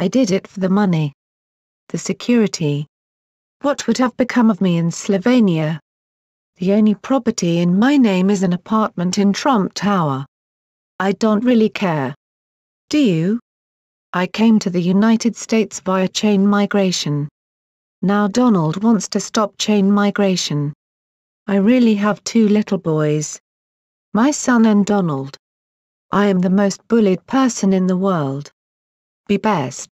I did it for the money. The security. What would have become of me in Slovenia? The only property in my name is an apartment in Trump Tower. I don't really care. Do you? I came to the United States via chain migration. Now Donald wants to stop chain migration. I really have two little boys. My son and Donald. I am the most bullied person in the world. Be best.